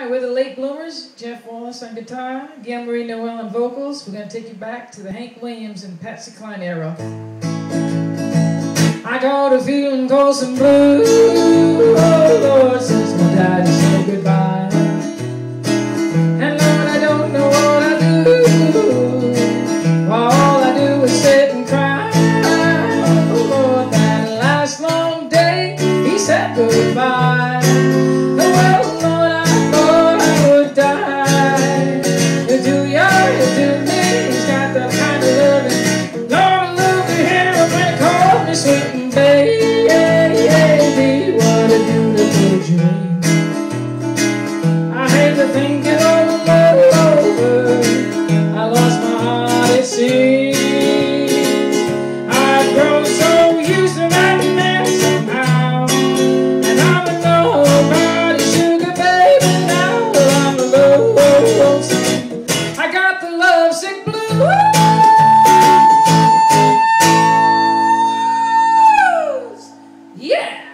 Hi, we're the Late Bloomers. Jeff Wallace on guitar, Gail Marie Noel on vocals. We're going to take you back to the Hank Williams and Patsy Cline era. I got a feeling close and blue. Oh Lord, since my daddy said goodbye. And Lord, I don't know what I do. All I do is sit and cry. Oh Lord, that last long day, he said goodbye. me something, baby. What a beautiful dream. I hate to think it all over. I lost my heart, it seems. I've grown so used to that man somehow. And I'm a nobody sugar baby now. I'm a low, low, I got the love sick. Yeah!